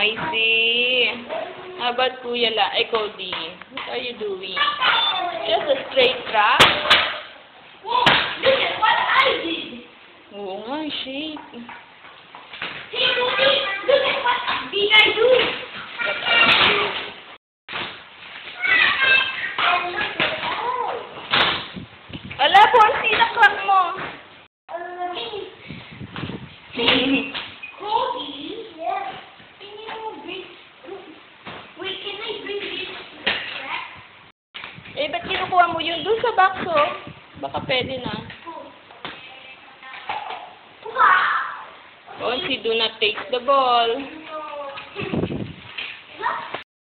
How about Kuya La? Ay, Cody. What are you doing? Just a straight track? Whoa, look at what I did. Oo nga, shape. Hey, Rudy, look at what did I do. What are you? Ala, po, ang sinakrak mo. Cody? Bring... Wait, can I bring this back? eh, ba't kinukuha mo yun doon sa box, oh? Baka pwede na. Wow! Onsi, do not take the ball.